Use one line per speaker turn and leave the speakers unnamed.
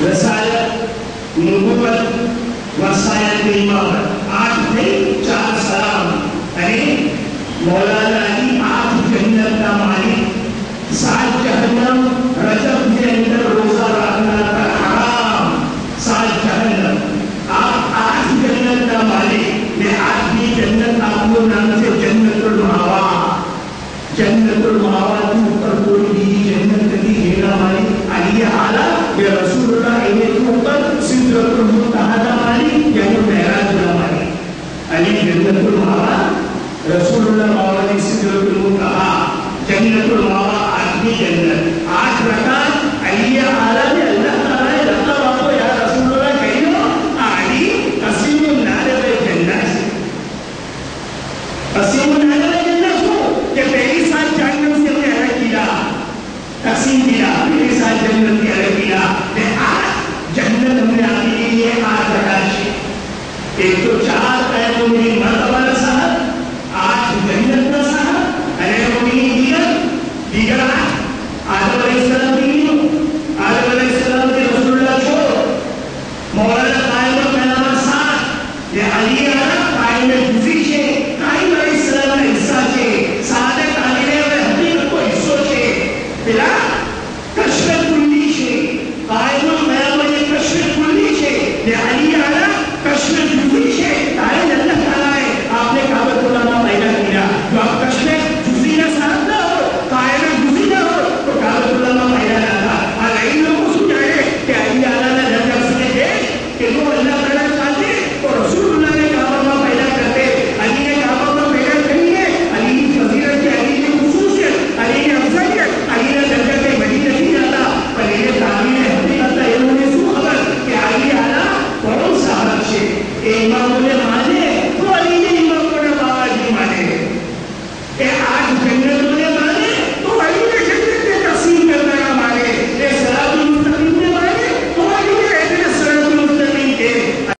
रसायन नुबुवत वसायत में इमामत आठ थे चार सलाम अरे मौलाना अली आठ जन्नत का मालिक सात जहन्नम रजब के अंदर रोजा रखना था हराम सात जहन्नम आप आठ जन्नत का मालिक मैं आठवीं जन्नत आपको नाम यानी जन्नतुल मावा रसूलुल्लाह मौला ने इसी ज़रूरत को कहा, जन्नतुल मावा आदमी जन्नत। आठ प्रकार अय्या आलम में अल्लाह ताला ने रखा आपको या रसूलुल्लाह कहियो, आली कसीमुन नारे पे जन्नत कसीमुन नारे पे जन्नत को कि पहली साल जहन्नम से हमने अलग किया। तकसीम किया, पहली साल जन्नत से अलग किया। आज जन्नत हमने आपके लिए आठ प्रकार से एक तो उन्हें मत अमल साहब कायम मेरा मुझे कश्मीर कुल्ली छे ये अली आना